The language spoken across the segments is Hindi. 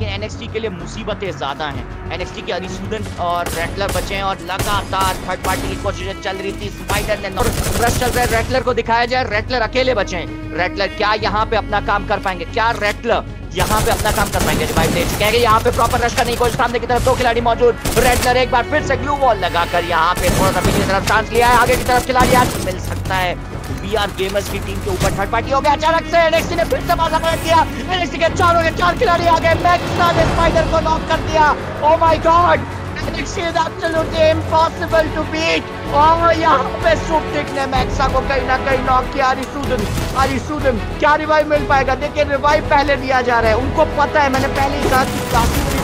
लेकिन एनएक्सटी के लिए मुसीबतें ज़्यादा हैं। एनएक्सटी के अरिसूदन और रेटलर बचे हैं और लगातार थर्ड पार्टी की कोशिशें चल रही थी। स्पाइडर ने और रश चल रहा रेटलर को दिखाया जाए। रेटलर अकेले बचे हैं। रेटलर क्या यहाँ पे अपना काम कर पाएँगे? क्या रेटलर यहाँ पे अपना काम कर पाएँगे? कहेंगे यहाँ पे प्रॉपर रश की कोशिश सामने की तरफ़ दो खिलाड़ी मौजूद। रेडलर एक बार फिर से ग्लू वॉल लगाकर यहाँ पे थोड़ा सा पीछे की तरफ़ चांस लिया है। आगे की तरफ़ खिलाड़ी आज मिल सकता है। बीआर गेमर्स की टीम के ऊपर थर्ड पार्टी हो गया। अचानक से एनएक्सटी ने फिर से माथा पलट दिया एनएक्सटी के चारों के चार खिलाड़ी आ गए। मैक्सा ने स्पाइडर को नॉक कर दिया। ओ my god NXT is absolutely impossible to beat. और यहाँ पे सुप्टिक ने मैक्सा को कहीं ना कहीं नॉक किया। अरिसूदन अरिसूदन क्या रिवाइव मिल पाएगा? देखिए रिवाइव पहले दिया जा रहा है। उनको पता है, मैंने पहले ही कहा कि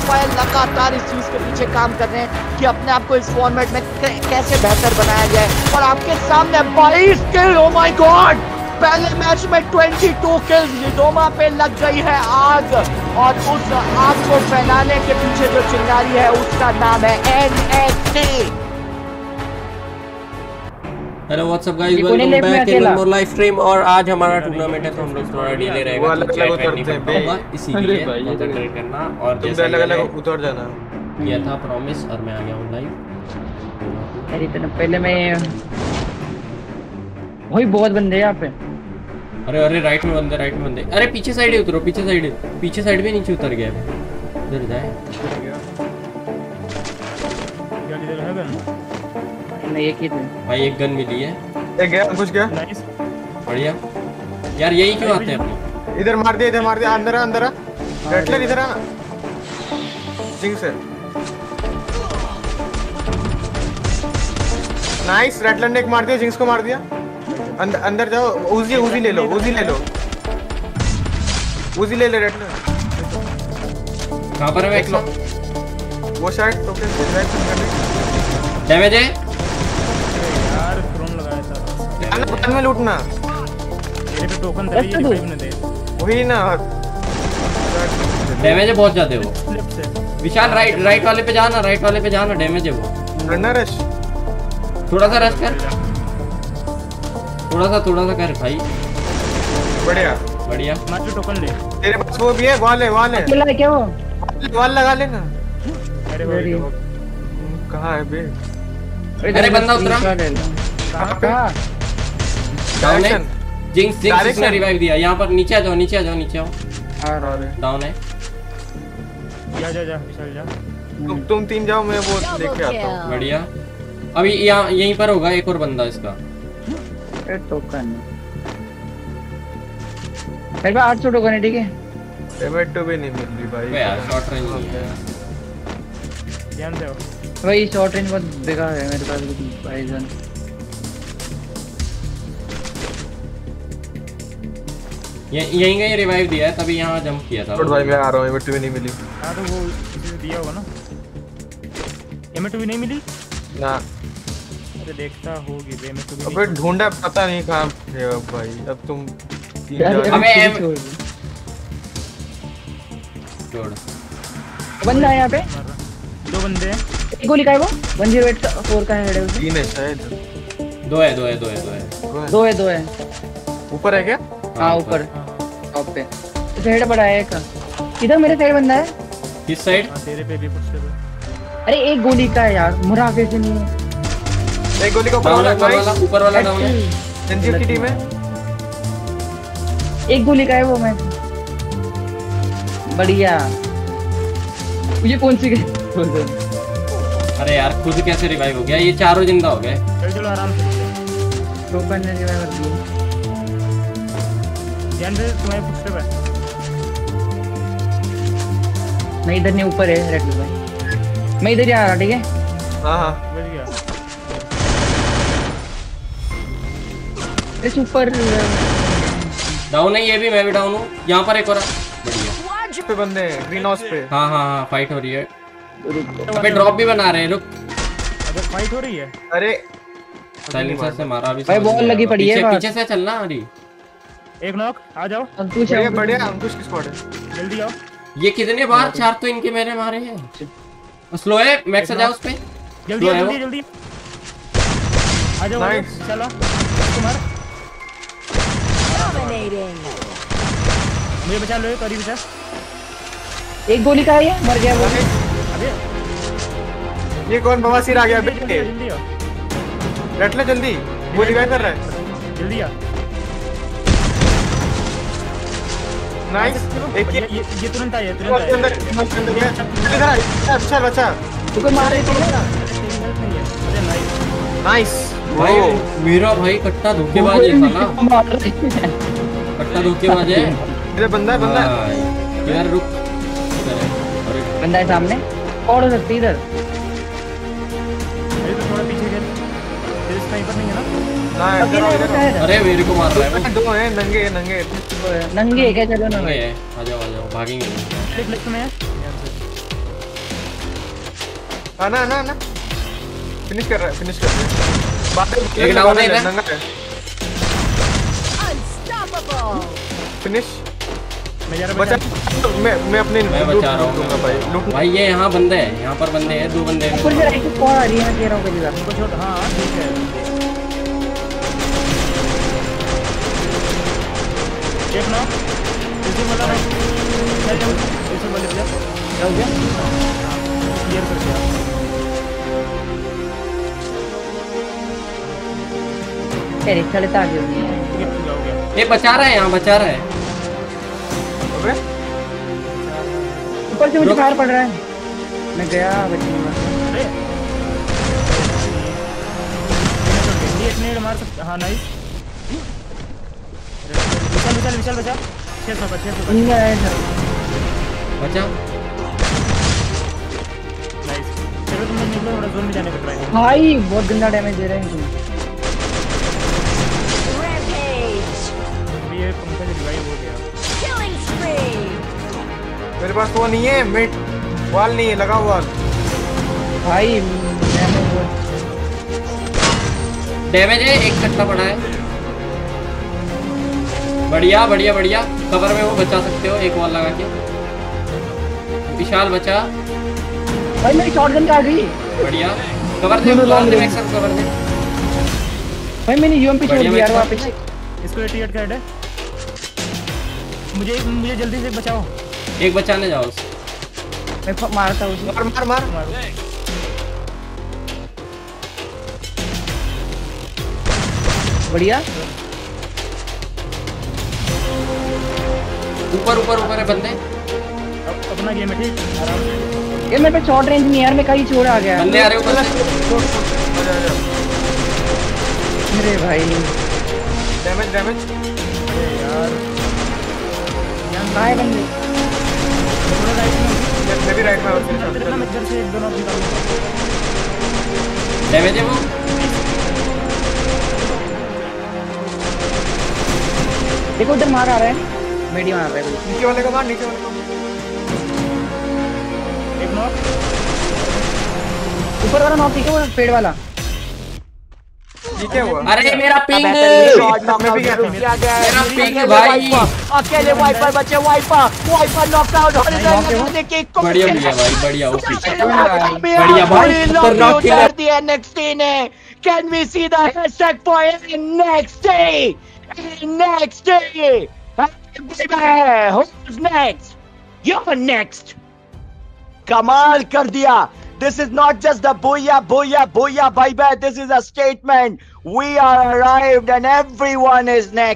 काफ़ी लगातार इस चीज़ के पीछे काम कर रहे हैं कि अपने आप को इस फॉर्मेट में कैसे बेहतर बनाया जाए। और आपके सामने 22 किल ओ माय गॉड पहले मैच में 22 किल्स लिडोमा पे लग गई है आग। और उस आग को फैलाने के पीछे जो चिंगारी है, उसका नाम है NXT hello what's up guys welcome back in more live stream और आज हमारा टूर्नामेंट है तो हम लोग थोड़ा डिले वो रहेगा अलग तो अलग उतरते हैं बे। इसीलिए भाई, ये कंसंट्रेट करना और तुम जैसा अलग अलग उतर जाना। किया था प्रॉमिस और मैं आ गया हूँ लाइव अरे इतना पहले मैं वही बहुत बंदे हैं यहाँ पे। अरे अरे राइट में बंदे राइट में बंदे। अरे पीछे साइड ही उतरो पीछे साइड पीछे साइड भी नीचे उतर गया। है इधर है जाए नहीं एक ही थे भाई एक गन मिली है। एक गया कुछ गया। बढ़िया। यार यही क्यों आते हैं? अपने इधर मार दिया इधर मार दिया। अंदर अंदर आ। रेटलर इधर आना जिंग से नाइस रेटलर ने एक मार दिया जिंक्स को मार दिया। अंदर अंदर जाओ उजी उजी ले लो उजी ले लो। उजी ले ले रेटलर कहाँ पर है मैं लो? वो शायद टोकन ड्राइव कर डैमेज है? बाद में लूटना। मेरे पे टोकन तो दो। रिवाइव न दे। वही ना। डैमेज है बहुत ज़्यादा है। वो विशाल राइट राइट वाले पे जाना राइट वाले पे जाना डैमेज है वो। रनर रश थोड़ा सा रश कर। थोड़ा सा थोड़ा सा कर भाई। बढ़िया। बढ़िया। मात्र टोकन ले। तेरे पास वो भी है वॉल है वॉल है। अकेला है क्या वो? वॉल लगा लेना। अरे वो कहाँ है बे? अरे बंदा उतरा। कहाँ? डाउन है। जिंक्स जिंक्स ने रिवाइव दिया। यहाँ पर नीचे आ जाओ नीचे आ जाओ नीचे आओ। आ रहा है। डाउन है? जा जा जा विशाल जा। तुम तुम तीन जाओ मैं वो लेके आता हूँ। बढ़िया। अभी यहाँ यहीं पर होगा एक और बंदा इसका। ए, टोकन मेरे पास आठ सौ टोकन है ठीक है? पेमेंट तो भी नहीं मिल रही भाई। यार शॉर्ट रेंज नहीं है। ध्यान आओ। वही शॉर्ट रेंज बहुत बेकार है मेरे पास भी पाइजन यहीं कहीं रिवाइव दिया है तभी यहाँ जंप किया था। गुड भाई मैं आ रहा हूँ पेमेंट भी नहीं मिली। हाँ तो वो किसी ने दिया होगा ना। एम भी नहीं मिली? ना। अरे देखता होगी वे में तो भी अबे ढूंढा पता नहीं कहाँ थे अब भाई। अब तुम अबे, एम- छोड़। बंदा है यहाँ पे। दो बंदे हैं। एक गोली का है वो। वन ज़ीरो एट फोर का हेड है तीन है शायद। दो है दो है दो है दो है। दो है। दो है ऊपर है क्या? हाँ ऊपर। टॉप पे। हेड पड़ा है एक। इधर मेरे साइड बंदा है। किस साइड? हाँ तेरे पे भी कुछ से अरे एक गोली का है यार मुरा कैसे नहीं है। एक गोली का ऊपर वाला वाला नाइस ऊपर वाला डाउन है। संजीव की टीम है। एक गोली का है वो मैं। बढ़िया। ये कौन सी गई अरे यार खुद कैसे रिवाइव हो गया? ये चारों ज़िंदा हो गए। चलो आराम से। से तुम्हारे फुटस्टेप है मैं इधर नहीं ऊपर है रेड भाई मैं इधर ही आ रहा ठीक है हाँ हाँ बच गया इस ऊपर डाउन है ये भी मैं भी डाउन हूँ यहाँ पर एक और बढ़िया पे बंदे ग्रीन हाउस पे हाँ हाँ हाँ फाइट हो रही है अबे ड्रॉप भी बना रहे हैं रुक अगर फाइट हो रही है अरे साइलेंसर से मारा अभी भाई बॉल लगी पड़ी है पीछे पीछे से चलना अरे एक नॉक आ जाओ। अंकुश बढ़िया है बढ़िया अंकुश की स्क्वाड है। जल्दी आओ। ये कितने बार चार तो इनके मेरे मारे हैं। स्लो है मैक्स आ जाओ उस पे। जल्दी आओ जल्दी जल्दी। आ जाओ. चलो तुम्हारा मुझे बचा लो करीब से एक गोली का है ये मर गया वो। अबे। ये कौन बवासीर आ गया जल्दी बेटे जल्दी आओ। रटले जल्दी। वो रिवाइव कर रहा है। जल्दी आ नाइस एक ये ये ये ये तुरंत तुरंत उसके अंदर अंदर। मैं अच्छा बच्चा तू कोई मार रही थी ना? है अरे नाइस नाइस भाई मेरा भाई कट्टा धोखेबाज है साला। मार। रही है। कट्टा धोखेबाज है। इधर बंदा बंदा यार रुक। अरे बंदा है सामने। और हो सकती इधर। स्नाइपर नहीं है ना ना इधर अरे मेरे को मार रहा है दो हैं नंगे नंगे नंगे क्या चलो ना नंगे आ जाओ आ जाओ भागेंगे एक में आना आना आना फिनिश कर रहा है फिनिश कर रहा एक डाउन है नंगा है फिनिश बचा बचा मैं मैं अपने मैं बचा रहा हूँ। भाई लूट भाई ये यहाँ बंदे हैं यहाँ पर बंदे हैं दो बंदे हैं। ऊपर से राइट कौन आ रही है? कह रहा हूँ छोड़ हाँ हाँ, ठीक है। ना इसी ना चल चल इसी वाले पे जा हो क्लियर कर दिया। अरे चले तो हो गया। ये बचा रहा है यहाँ बचा रहा है। ऊपर से मुझे। बाहर पड़ रहा है। मैं गया ये एक मार सकता हाँ नाइस विशाल विशाल विशाल बचा। छः सौ का छः सौ नहीं आया सर बचा। नाइस चलो तुम निकलो थोड़ा जोन में जाने का ट्राई करो। भाई बहुत गंदा डैमेज दे रहे हैं मेरे पास वो नहीं है मिड वॉल नहीं है लगा हुआ। भाई डैमेज है एक कट्टा पड़ा है। बढ़िया बढ़िया बढ़िया। कवर में वो बचा सकते हो एक वॉल लगा के। विशाल बचा। भाई मेरी शॉटगन कहाँ गई? बढ़िया। कवर दे दोनों दे मैक्सिमम कवर दे। भाई मैंने यूएमपी छोड़ दिया यार। वहाँ इसको एटी एट का हेड है। मुझे मुझे जल्दी से बचाओ। एक बचाने जाओ उसे। मैं मारता हूँ उसे। मार मार मार। मारो। बढ़िया। ऊपर ऊपर ऊपर है बंदे। अपना गेम है ठीक? आराम से। ये मेरे पे शॉर्ट रेंज नहीं है यार मैं कहीं छोड़ आ गया। बंदे आ रहे ऊपर से। अरे भाई। डैमेज डैमेज अरे यार। कहाँ है बंदे? में मैं मैं भी राइट में और चल तेरे ना मैं इधर से एक दोनों निकालूँगा डैमेज है वो देखो उधर मार आ रहा है। मेडी मार रहा है नीचे वाले का मार नीचे वाले का एक नॉक ऊपर वाला नॉक ठीक है वो पेड़ वाला। ये क्या हुआ अरे मेरा पिंग। मेरा पिंग भाई। अकेले वाइपर बचे वाइपर वाइपर नॉकआउट हॉरिजॉन्टल देखिए बढ़िया बढ़िया भाई बढ़िया ओपी बढ़िया बढ़िया भाई, खतरनाक उतार killer। दिया ने। Can we see the hashtag for NXT? NXT! Who's next? You're next! कमाल कर दिया। This is not just a booyah, booyah, booyah, bye bye. This is a statement. We are arrived and everyone is next.